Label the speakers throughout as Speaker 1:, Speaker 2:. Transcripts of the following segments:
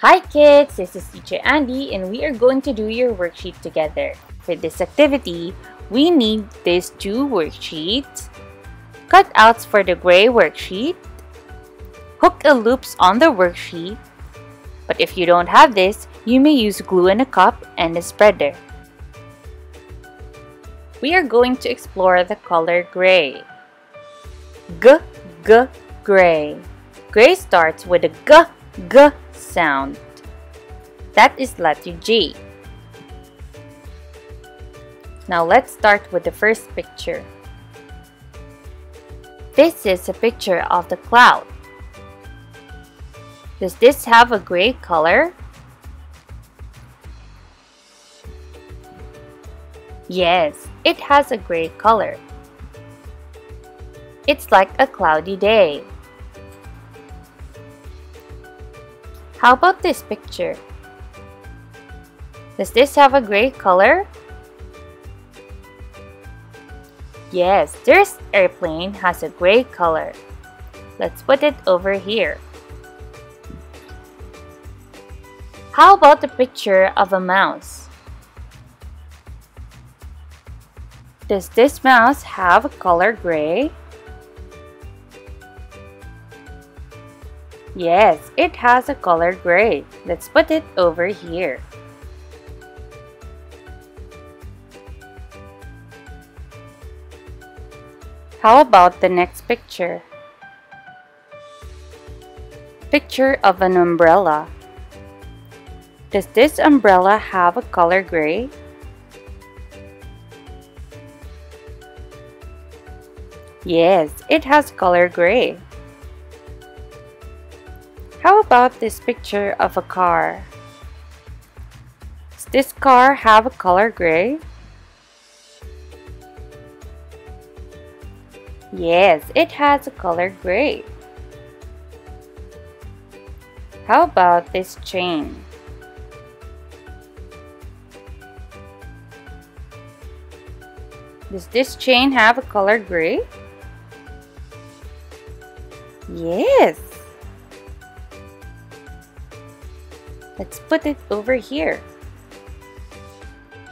Speaker 1: Hi kids, this is teacher Andi and we are going to do your worksheet together. For this activity, we need these two worksheets, cutouts for the gray worksheet, hook a loops on the worksheet, but if you don't have this, you may use glue in a cup and a spreader. We are going to explore the color gray. G, G, gray. Gray starts with a G, G sound. That is letter G. Now let's start with the first picture. This is a picture of the cloud. Does this have a gray color? Yes, it has a gray color. It's like a cloudy day. How about this picture? Does this have a gray color? Yes, this airplane has a gray color. Let's put it over here. How about the picture of a mouse? Does this mouse have a color gray? Yes, it has a color gray. Let's put it over here. How about the next picture? Picture of an umbrella. Does this umbrella have a color gray? Yes, it has color gray. About this picture of a car? Does this car have a color gray? Yes, it has a color gray. How about this chain? Does this chain have a color gray? Yes. Let's put it over here.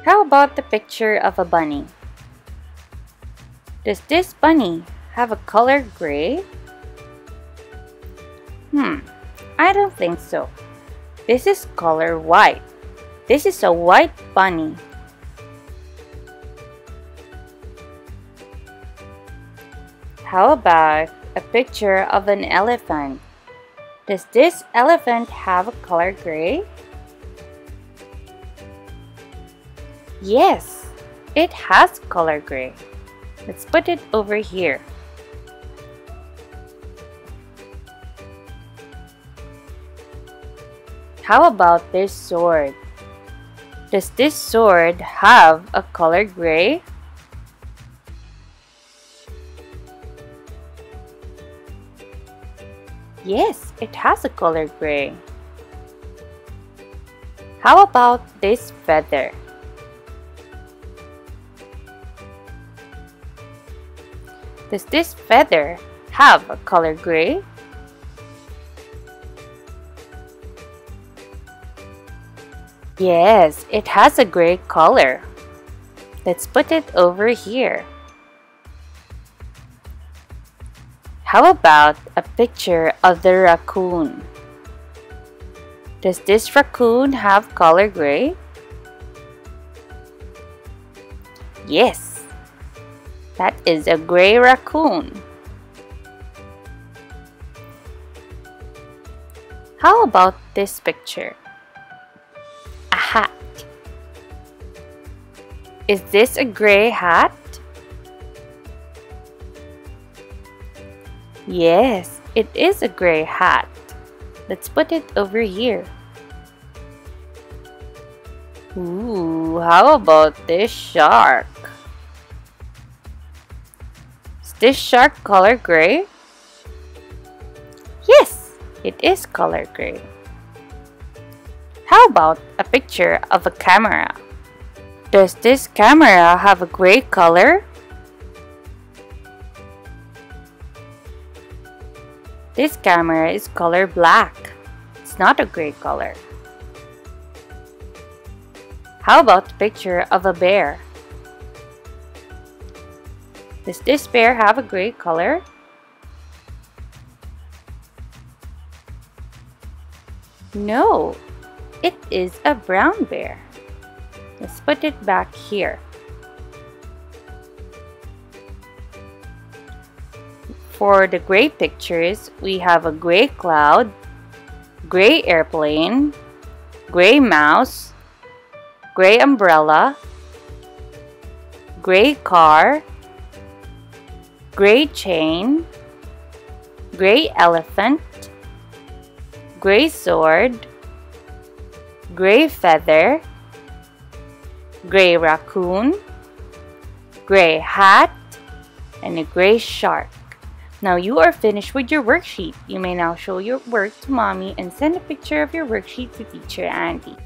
Speaker 1: How about the picture of a bunny? Does this bunny have a color gray? Hmm, I don't think so. This is color white. This is a white bunny. How about a picture of an elephant? Does this elephant have a color gray? Yes, it has color gray. Let's put it over here. How about this sword? Does this sword have a color gray? Yes, it has a color gray. How about this feather? Does this feather have a color gray? Yes, it has a gray color. Let's put it over here. How about a picture of the raccoon? Does this raccoon have color gray? Yes, that is a gray raccoon. How about this picture? A hat. Is this a gray hat? Yes, it is a gray hat. Let's put it over here. Ooh, how about this shark? Is this shark color gray? Yes, it is color gray. How about a picture of a camera? Does this camera have a gray color? This camera is color black. It's not a gray color. How about the picture of a bear? Does this bear have a gray color? No, it is a brown bear. Let's put it back here. For the gray pictures, we have a gray cloud, gray airplane, gray mouse, gray umbrella, gray car, gray chain, gray elephant, gray sword, gray feather, gray raccoon, gray hat, and a gray shark. Now you are finished with your worksheet. You may now show your work to mommy and send a picture of your worksheet to teacher Andi.